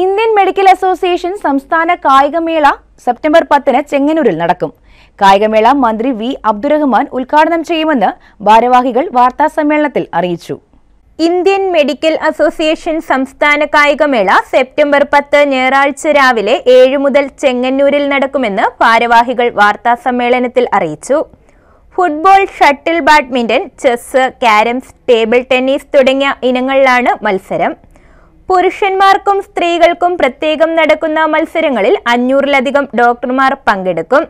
Indian medical association സംസ്ഥാന കായികമേള September പത്തിന് ചെങ്ങന്നൂരിൽ നടക്കും. കായികമേള മന്ത്രി വി. അബ്ദുറഹ്മാൻ ഉദ്ഘാടനം ചെയ്യുമെന്ന് ഭാരവാഹികൾ വാർത്താസമ്മേളനത്തിൽ അറിയിച്ചു. ഇന്ത്യൻ മെഡിക്കൽ അസോസിയേഷൻ സംസ്ഥാന കായികമേള സെപ്റ്റംബർ പത്ത് ഞായറാഴ്ച രാവിലെ ഏഴ് മുതൽ ചെങ്ങന്നൂരിൽ നടക്കുമെന്ന് ഭാരവാഹികൾ വാർത്താസമ്മേളനത്തിൽ അറിയിച്ചു. Football shuttle badminton chess carroms table tennis തുടങ്ങിയ ഇനങ്ങളിലാണ് മത്സരം. പുരുഷന്മാർക്കും സ്ത്രീകൾക്കും പ്രത്യേകം നടക്കുന്ന മത്സരങ്ങളിൽ അഞ്ഞൂറിലധികം ഡോക്ടർമാർ പങ്കെടുക്കും.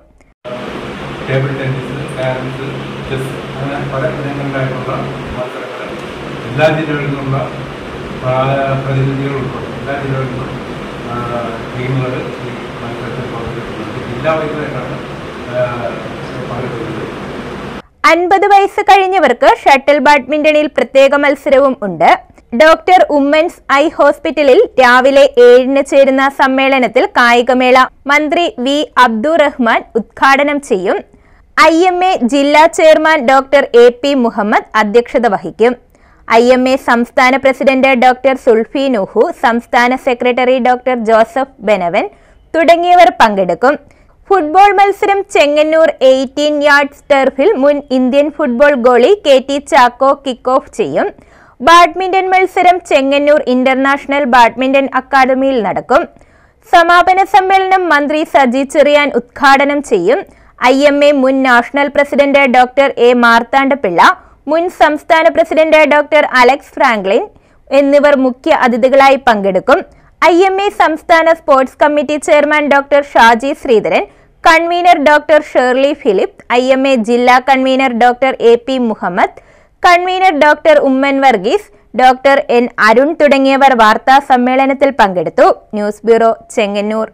എല്ലാ ജില്ലകളിൽ നിന്നുള്ള പ്രതിനിധികൾ ഉൾപ്പെടെ എല്ലാ ജില്ലകളിൽ നിന്നും ടീമുകൾ ഈ മത്സരത്തിൽ പങ്കെടുക്കുന്നുണ്ട്. ജില്ലാ വൈദ്യുതായിട്ടാണ് പങ്കെടുക്കുന്നത്. അൻപത് വയസ്സ് കഴിഞ്ഞവർക്ക് ഷട്ടിൽ ബാഡ്മിന്റണിൽ പ്രത്യേക മത്സരവും ഉണ്ട്. ഡോക്ടർ ഉമ്മൻസ് ഐ ഹോസ്പിറ്റലിൽ രാവിലെ ഏഴിന് ചേരുന്ന സമ്മേളനത്തിൽ കായികമേള മന്ത്രി വി അബ്ദുറഹ്മാൻ ഉദ്ഘാടനം ചെയ്യും. ഐ എം എ ജില്ലാ chairman doctor A P Muhammad അധ്യക്ഷത വഹിക്കും. ഐ എം എ സംസ്ഥാന പ്രസിഡന്റ് ഡോക്ടർ സുൽഫി നുഹു സംസ്ഥാന സെക്രട്ടറി ഡോക്ടർ ജോസഫ് ബെനവൻ തുടങ്ങിയവർ പങ്കെടുക്കും. ഫുട്ബോൾ മത്സരം ചെങ്ങന്നൂർ എയ്റ്റീൻ യാർഡ്സ് ടർഫിൽ മുൻ Indian football goalie K T Chacko kick off ചെയ്യും. ബാഡ്മിന്റൺ മത്സരം ചെങ്ങന്നൂർ ഇന്റർനാഷണൽ ബാഡ്മിന്റൺ അക്കാദമിയിൽ നടക്കും. സമാപന സമ്മേളനം മന്ത്രി സജി ചെറിയാൻ ഉദ്ഘാടനം ചെയ്യും. ഐ എം എ മുൻ national president doctor A Marthandapillai മുൻ സംസ്ഥാന പ്രസിഡന്റ് ഡോക്ടർ അലക്സ് ഫ്രാങ്ക്ലിൻ എന്നിവർ മുഖ്യ അതിഥികളായി പങ്കെടുക്കും. ഐ എം എ സംസ്ഥാന sports committee chairman doctor Shaji Sreedharan convener doctor Shirley Philip I M A ജില്ലാ convener doctor A P Muhammad convener doctor Oommen Varghese doctor N Arun തുടങ്ങിയവർ വാർത്താ സമ്മേളനത്തിൽ പങ്കെടുത്തു. News bureau Chengannur.